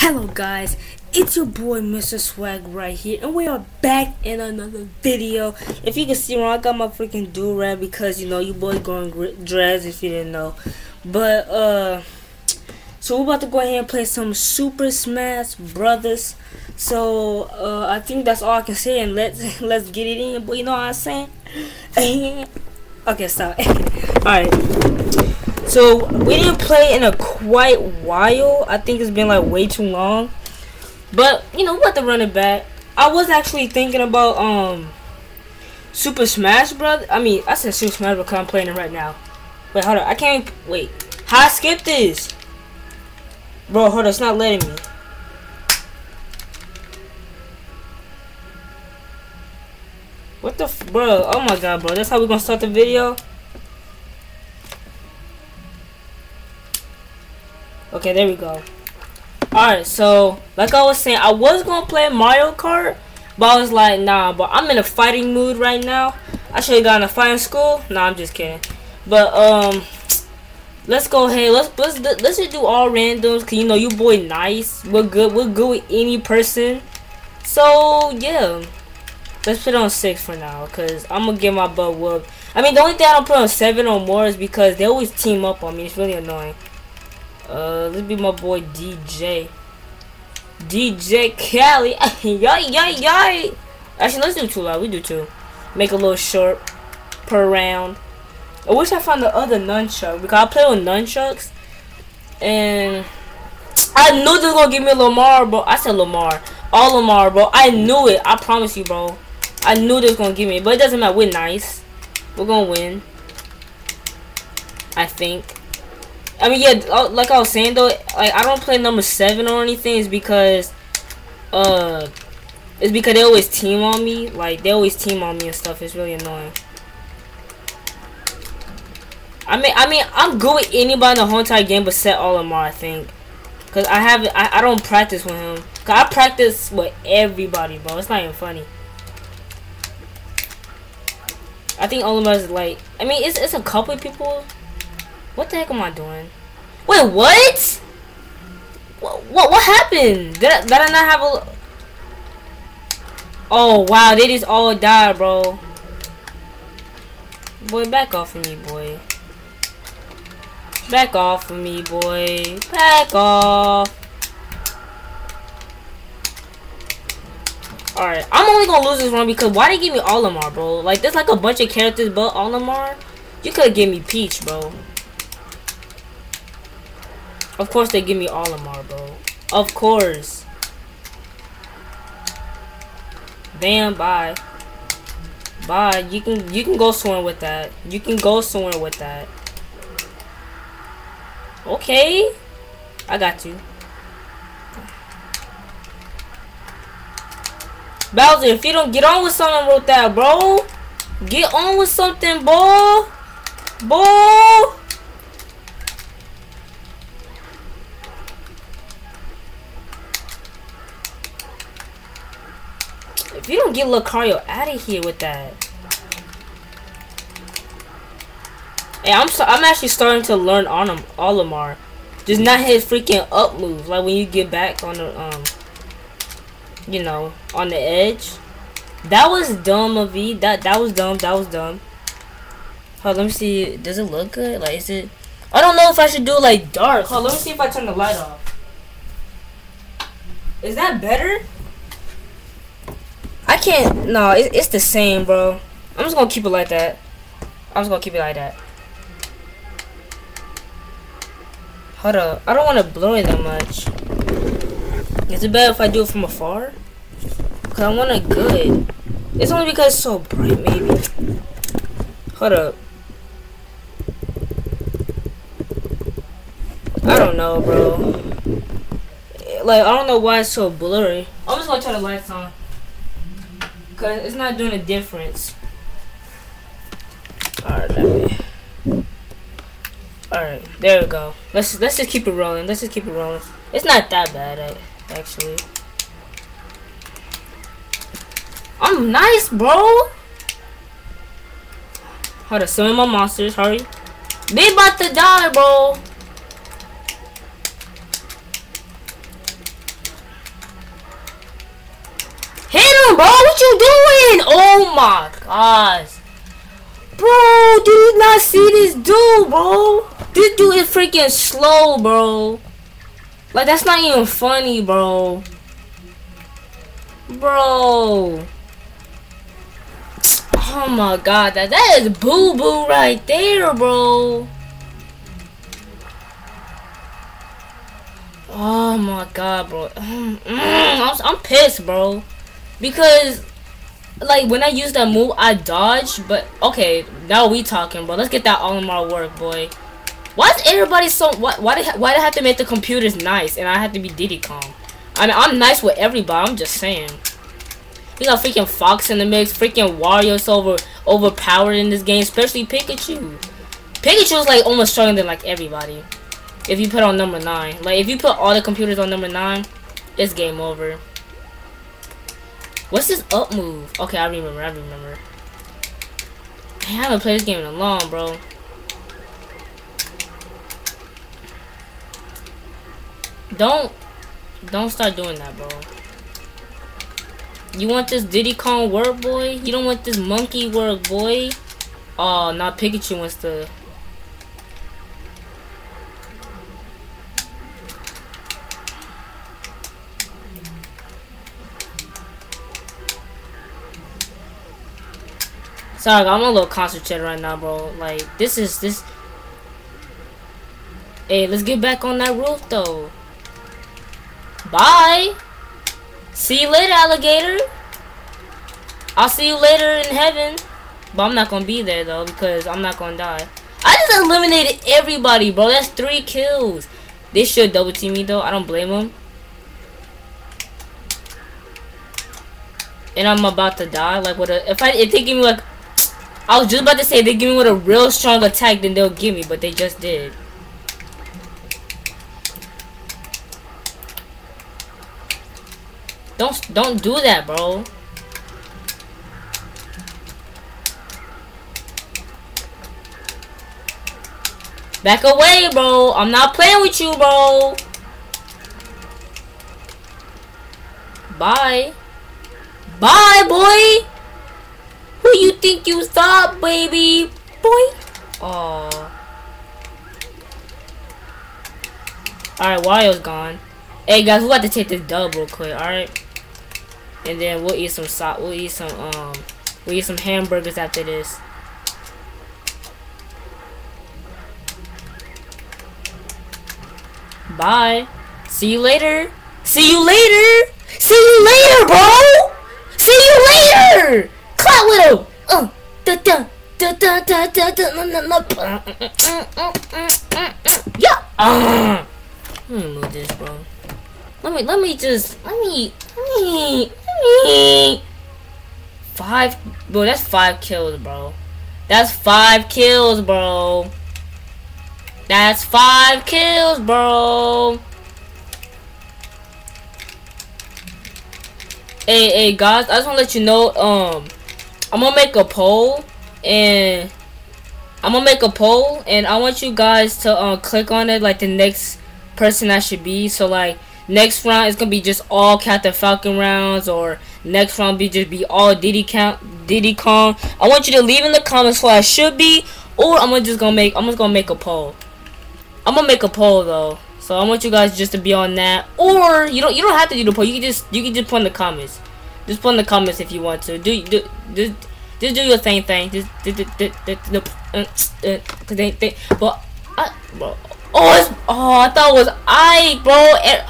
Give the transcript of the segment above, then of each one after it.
Hello guys, it's your boy Mr. Swag right here and we are back in another video. If you can see wrong, I got my freaking do-rag because you know you boy going dreads if you didn't know. But uh so we're about to go ahead and play some Super Smash Brothers. So uh I think that's all I can say and let's let's get it in, but you know what I'm saying? okay, stop. Alright. So we didn't play in a quite while. I think it's been like way too long. But you know, what the running back. I was actually thinking about um Super Smash Bros. I mean, I said Super Smash Bros. I'm playing it right now. Wait, hold on. I can't wait. How I skip this? Bro, hold on. It's not letting me. What the bro? Oh my god, bro. That's how we gonna start the video? Okay, there we go. Alright, so, like I was saying, I was going to play Mario Kart, but I was like, nah, but I'm in a fighting mood right now. I should have gotten a fighting school. Nah, I'm just kidding. But, um, let's go ahead. Let's, let's, let's just do all randoms, because, you know, you boy nice. We're good. We're good with any person. So, yeah. Let's put on 6 for now, because I'm going to get my butt whooped. I mean, the only thing I don't put on 7 or more is because they always team up on me. It's really annoying. Uh, let's be my boy DJ. DJ Cali. yay, yay, yay. Actually, let's do two loud. We do two. Make a little short per round. I wish I found the other nunchuck because I play with nunchucks. And I knew this was going to give me Olimar, bro. I said Lamar. Olimar, bro. I knew it. I promise you, bro. I knew this was going to give me. But it doesn't matter. We're nice. We're going to win. I think. I mean, yeah, uh, like I was saying though, like I don't play number seven or anything. Is because, uh, it's because they always team on me. Like they always team on me and stuff. It's really annoying. I mean, I mean, I'm good with anybody in the whole entire game but Set Olimar, I think. Cause I haven't, I, I don't practice with him. Cause I practice with everybody, bro. It's not even funny. I think Olimar is like, I mean, it's it's a couple people what the heck am I doing? Wait, what? What what, what happened? Did I, did I not have a... Oh, wow. They just all died, bro. Boy, back off of me, boy. Back off of me, boy. Back off. Alright, I'm only gonna lose this one because why they give me Olimar, bro? Like, there's like a bunch of characters but Olimar. You could've given me Peach, bro. Of course they give me all Olimar, bro. Of course. Bam, bye. Bye. You can you can go somewhere with that. You can go somewhere with that. Okay. I got you. Bowser, if you don't get on with something with that, bro. Get on with something, boy. Boy. You don't get Lucario out of here with that. Hey, I'm so, I'm actually starting to learn on him Olimar. Just not his freaking up move. Like when you get back on the um you know, on the edge. That was dumb of me. That that was dumb. That was dumb. Hold, let me see. Does it look good? Like is it I don't know if I should do like dark. Hold, let me see if I turn the light off. Is that better? Can't. No, it, it's the same, bro. I'm just gonna keep it like that. I'm just gonna keep it like that. Hold up. I don't want to blow it that much. Is it better if I do it from afar? Cause I want it good. It's only because it's so bright, maybe. Hold up. I don't know, bro. Like, I don't know why it's so blurry. I'm just gonna turn the lights on. Cause it's not doing a difference. Alright, let me. Alright, there we go. Let's let's just keep it rolling. Let's just keep it rolling. It's not that bad, actually. I'm nice, bro. Hold on, summon my monsters. Hurry. They about to die, bro. Bro. What you doing? Oh my gosh. Bro, do you not see this dude, bro? This dude is freaking slow, bro. Like, that's not even funny, bro. Bro. Oh my god, that, that is boo-boo right there, bro. Oh my god, bro. Mm, I'm, I'm pissed, bro. Because, like, when I use that move, I dodge. But, okay, now we talking, bro. Let's get that all in my work, boy. Why is everybody so... Why, why, they, why they have to make the computers nice and I have to be Diddy Kong? I mean, I'm nice with everybody. I'm just saying. We got freaking Fox in the mix. Freaking Wario's over overpowered in this game, especially Pikachu. Pikachu's like almost stronger than like everybody. If you put on number 9. Like, if you put all the computers on number 9, it's game over. What's this up move? Okay, I remember, I remember. I haven't played this game in a long, bro. Don't, don't start doing that, bro. You want this Diddy Kong work, boy? You don't want this monkey work, boy? Oh, not Pikachu wants to Sorry, I'm a little concentrated right now, bro. Like, this is, this... Hey, let's get back on that roof, though. Bye! See you later, alligator! I'll see you later in heaven. But I'm not gonna be there, though, because I'm not gonna die. I just eliminated everybody, bro. That's three kills. They should double team me, though. I don't blame them. And I'm about to die. Like, what a, if I, they give me, like, I was just about to say they give me with a real strong attack than they'll give me, but they just did. Don't don't do that, bro. Back away, bro. I'm not playing with you, bro. Bye. Bye, boy. Think you saw, baby? Boy. Oh. Alright, Wario's gone. Hey guys, we got to take this dub real quick, alright? And then we'll eat some so we'll eat some um we'll eat some hamburgers after this. Bye. See you later. See you later. See you later, bro. See you later clap with him. Uh, da da da da da da da Yeah. Uh. Let me move this, bro. Let me let me just let me let me let me five bro. That's five kills, bro. That's five kills, bro. That's five kills, bro. Hey, hey, guys, I just want to let you know, um, I'm gonna make a poll and I'm gonna make a poll and I want you guys to uh, click on it like the next person I should be. So like next round it's gonna be just all Captain Falcon rounds or next round be just be all Diddy count Diddy Kong. I want you to leave in the comments who I should be or I'm gonna just gonna make I'm just gonna make a poll. I'm gonna make a poll though. So I want you guys just to be on that. Or you don't you don't have to do the poll. You can just you can just put in the comments. Just put in the comments if you want to. Do do just just do your same thing. Just do do do do. Cause they they but I bro. Oh it's, oh I thought it was I bro. It,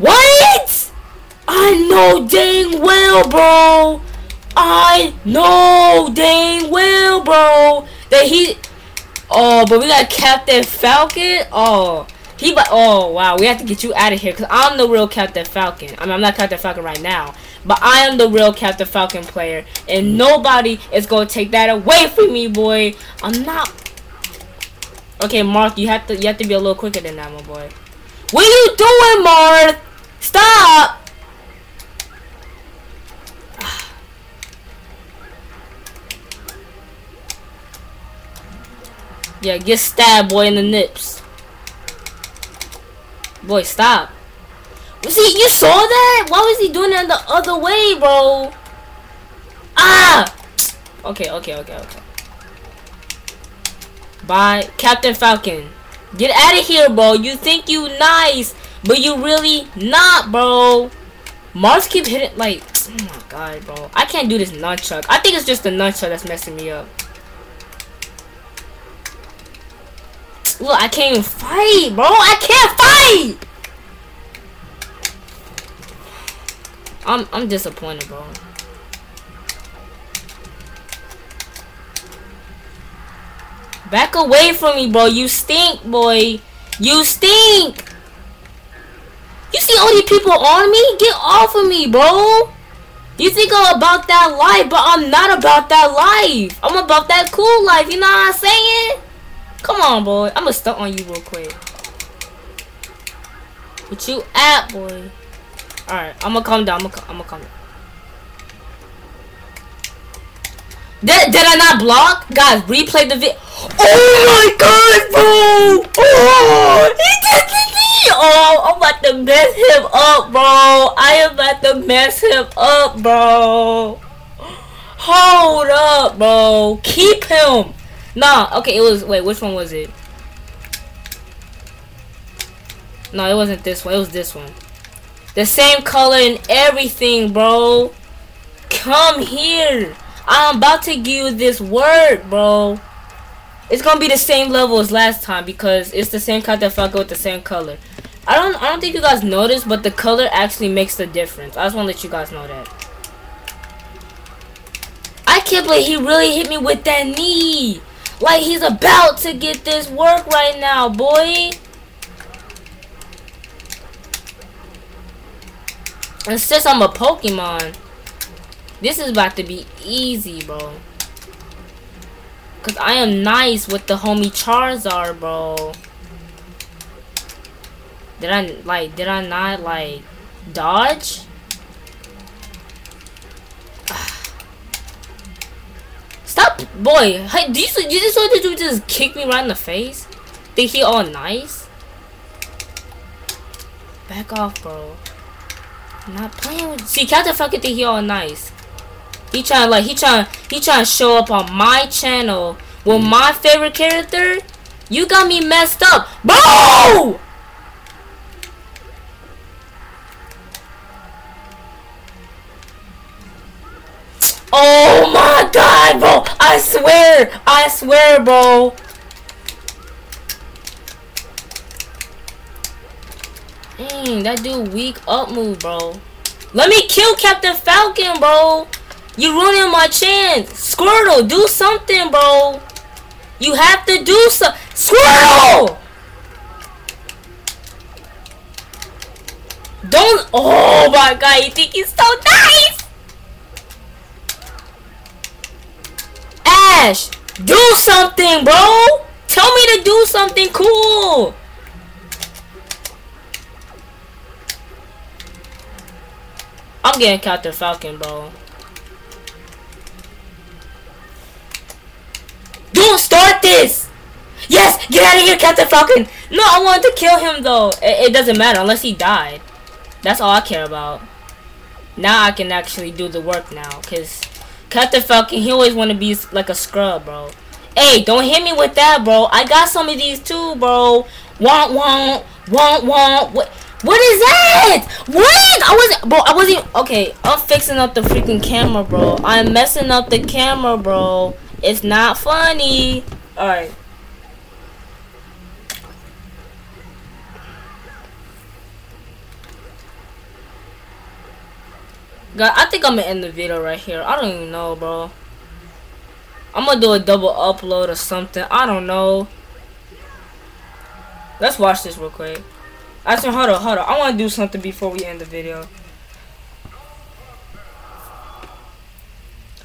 what? I know dang well, bro. I know dang well, bro. That he. Oh, but we got Captain Falcon. Oh. He but oh wow, we have to get you out of here because I'm the real Captain Falcon. I mean, I'm not Captain Falcon right now, but I am the real Captain Falcon player, and nobody is gonna take that away from me, boy. I'm not. Okay, Mark, you have to you have to be a little quicker than that, my boy. What are you doing, Mark? Stop! yeah, get stabbed, boy, in the nips. Boy, stop. See, you saw that? Why was he doing that the other way, bro? Ah! Okay, okay, okay, okay. Bye. Captain Falcon. Get out of here, bro. You think you nice, but you really not, bro. Mars keep hitting, like, oh my god, bro. I can't do this nunchuck. I think it's just the nunchuck that's messing me up. Look, I can't even fight, bro. I can't fight! I'm, I'm disappointed, bro. Back away from me, bro. You stink, boy. You stink. You see all these people on me? Get off of me, bro. You think I'm about that life, but I'm not about that life. I'm about that cool life. You know what I'm saying? Come on, boy. I'm gonna stunt on you real quick. What you at, boy? Alright, I'm gonna calm down. I'm gonna, I'm gonna calm down. Did, did I not block? Guys, replay the video. Oh my god, bro! Oh, he did it! Oh, I'm about to mess him up, bro. I am about to mess him up, bro. Hold up, bro. Keep him. Nah, okay, it was, wait, which one was it? No, it wasn't this one. It was this one. The same color and everything, bro. Come here. I'm about to give you this word, bro. It's gonna be the same level as last time because it's the same Captain Falcon with the same color. I don't I don't think you guys noticed, but the color actually makes the difference. I just wanna let you guys know that. I can't believe he really hit me with that knee. Like he's about to get this work right now, boy. And since I'm a Pokemon, this is about to be easy, bro. Cause I am nice with the homie Charizard, bro. Did I like? Did I not like dodge? Stop, boy. Hey, do you, you just saw that you just kick me right in the face? Think he all nice? Back off, bro. I'm not playing with. See, Captain fucking think he all nice. He trying like he trying he trying to show up on my channel with mm. my favorite character. You got me messed up, bro. Oh my god, bro! I swear, I swear, bro. Dang, that dude weak up move, bro. Let me kill Captain Falcon, bro. You ruining my chance. Squirtle, do something, bro. You have to do so. Squirtle! Don't. Oh my god, you think he's so nice? Do something, bro. Tell me to do something cool. I'm getting Captain Falcon, bro. Don't start this! Yes! Get out of here, Captain Falcon! No, I wanted to kill him, though. It, it doesn't matter unless he died. That's all I care about. Now I can actually do the work now, because Captain Falcon, he always want to be like a scrub, bro. Hey, don't hit me with that, bro. I got some of these too, bro. Want, want, want, want. What? What is that? What? I wasn't, bro. I wasn't. Okay, I'm fixing up the freaking camera, bro. I'm messing up the camera, bro. It's not funny. All right. God, I think I'm gonna end the video right here. I don't even know, bro. I'm gonna do a double upload or something. I don't know. Let's watch this real quick. Actually, hold on, hold on. I want to do something before we end the video.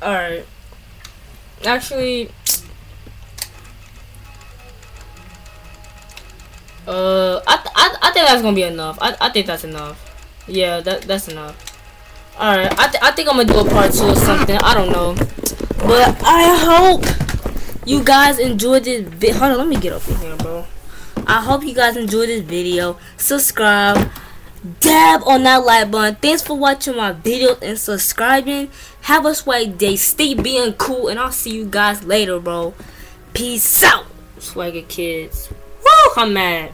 Alright. Actually... Uh, I, th I, I think that's gonna be enough. I, I think that's enough. Yeah, that that's enough. Alright, I, th I think I'm gonna do a part two or something. I don't know. But I hope you guys enjoyed this video. Hold on, let me get up in here, bro. I hope you guys enjoyed this video. Subscribe. dab on that like button. Thanks for watching my videos and subscribing. Have a swag day. Stay being cool. And I'll see you guys later, bro. Peace out. Swagger kids. Woo! I'm mad.